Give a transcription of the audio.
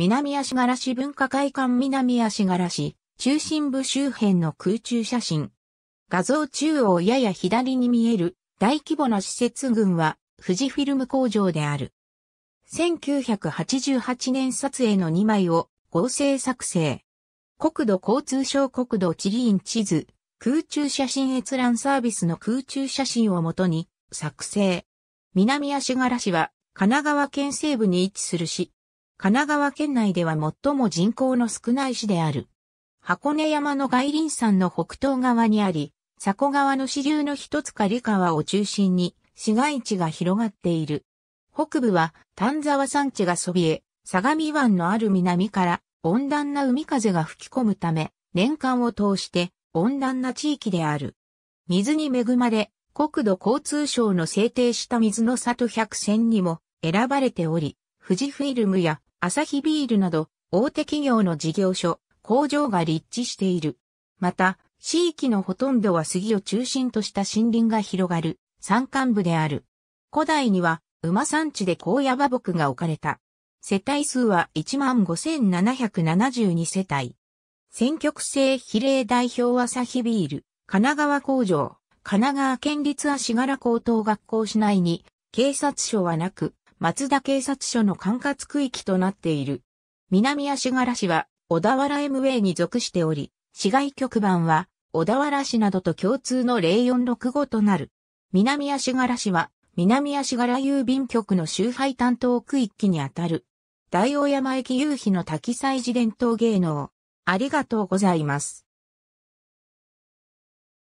南足柄市文化会館南足柄市、中心部周辺の空中写真。画像中央やや左に見える大規模な施設群は富士フィルム工場である。1988年撮影の2枚を合成作成。国土交通省国土地理院地図、空中写真閲覧サービスの空中写真をもとに作成。南足柄市は神奈川県西部に位置する市。神奈川県内では最も人口の少ない市である。箱根山の外輪山の北東側にあり、佐古川の支流の一つ狩川を中心に市街地が広がっている。北部は丹沢山地がそびえ、相模湾のある南から温暖な海風が吹き込むため、年間を通して温暖な地域である。水に恵まれ、国土交通省の制定した水の里百選にも選ばれており、富士フィルムやアサヒビールなど大手企業の事業所、工場が立地している。また、地域のほとんどは杉を中心とした森林が広がる山間部である。古代には馬産地で高野馬木が置かれた。世帯数は15,772世帯。選挙区制比例代表アサヒビール、神奈川工場、神奈川県立足柄高等学校市内に警察署はなく、松田警察署の管轄区域となっている。南足柄市は小田原 MA に属しており、市外局番は小田原市などと共通の0465となる。南足柄市は南足柄郵便局の周辺担当区域にあたる。大王山駅夕日の滝祭事伝統芸能。ありがとうございます。